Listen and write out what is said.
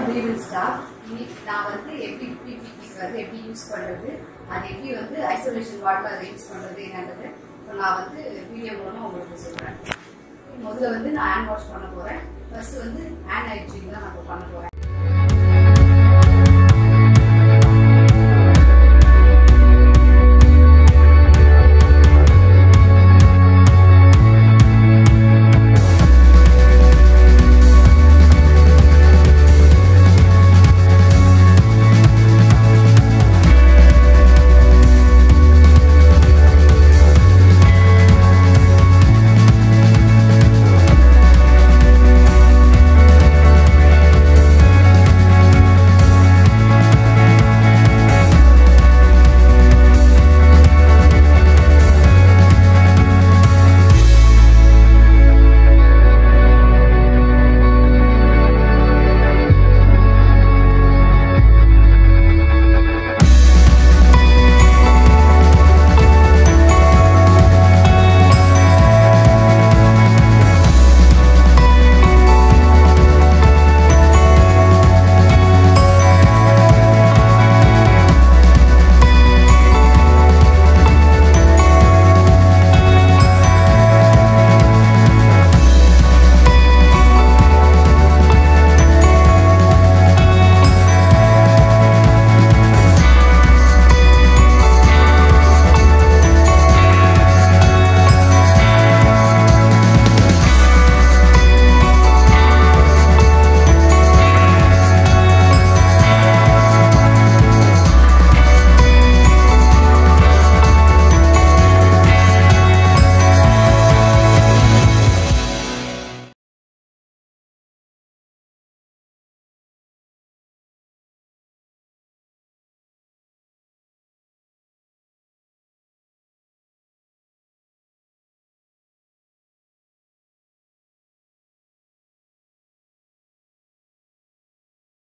இன்னைக்கு நான் வந்து எப்படி பிபிக்கு வந்து எப்படி யூஸ் பண்ணுறது அது எப்படி வந்து ஐசோலேஷன் வார்டில் அதை யூஸ் பண்ணுறது என்னன்றது இப்போ நான் வந்து வீடியோ மூலமாக உங்களுக்கு சொல்கிறேன் முதல்ல வந்து நான் ஹேண்ட் வாஷ் பண்ண போகிறேன் ஃபர்ஸ்ட் வந்து ஹேண்ட் ஹைஜீன் தான் நான் இப்போ பண்ண போகிறேன்